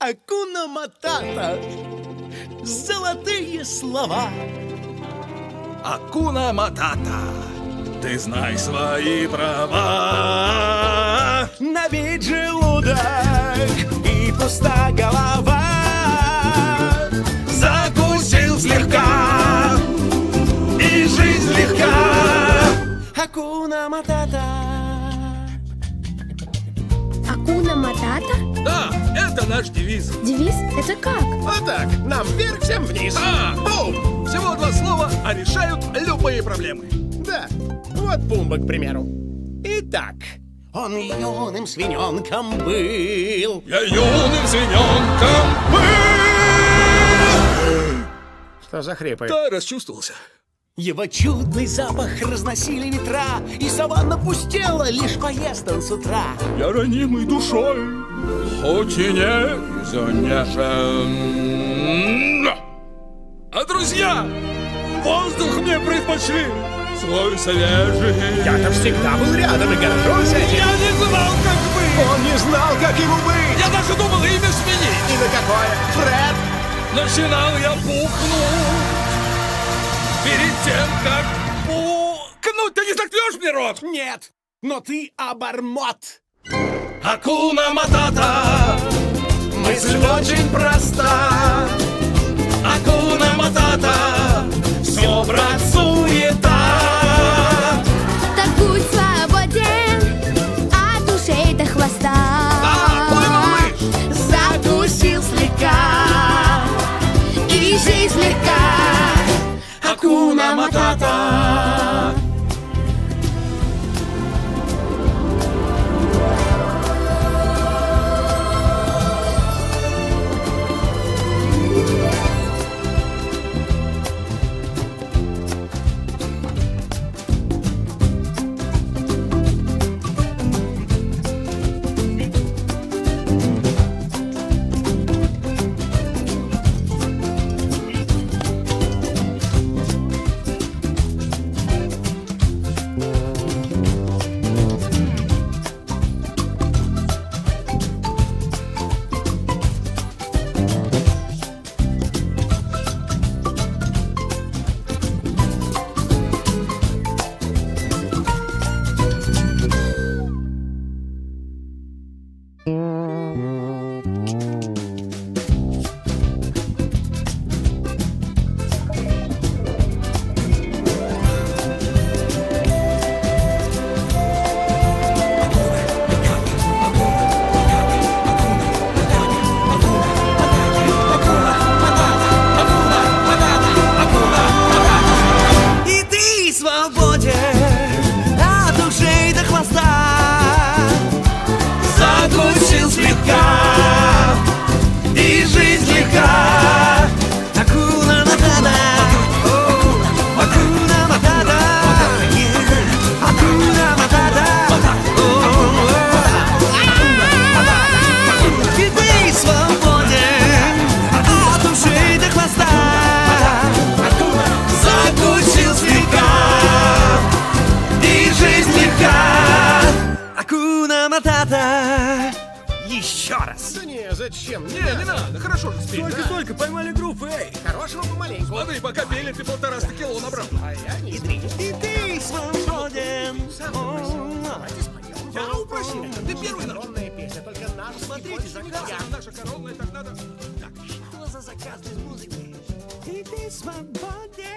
Акуна Матата. Золотые слова. Акуна Матата. Ты знай свои права. Набить желудок и пуста голова. Закусил слегка, и жизнь легка. Акуна Матата. Акуна Матата? Да, это наш девиз. Девиз? Это как? Вот так, нам вверх, всем вниз. А, Бум! всего два слова, а решают любые проблемы. Да, вот Пумба, к примеру. Итак, он юным свиненком был. Я юным свиненком был. Что за хрипы? Да, расчувствовался. Его чудный запах разносили ветра, И саванна пустела, лишь поест он с утра. Я ранимый душой, хоть и не занежен. А друзья, воздух мне предпочли свой свежий. Я-то всегда был рядом и горжусь этим. Я не знал, как быть. Он не знал, как ему быть. Я даже думал имя сменить. И на какое? Фред! Начинал я пухнуть перед тем, как пукнуть. Ты не заткнешь мне рот? Нет, но ты обормот. Акуна Матата, мысль очень проста. Акуна Матата, Акуна Матата. Матата. Еще раз. Да не, зачем? Не, не надо, хорошо же спеть. да? Только поймали группу, эй. Хорошего помаленьку. Смотри, пока пели, ты полтораста кило набрал. А я не И ты свободен. Давайте споем. Я упросил, ты первый начал. Коронная песня, только наш Смотрите, заказ, наша коронная, так надо. Так, Что за заказ без музыки? И ты свободен.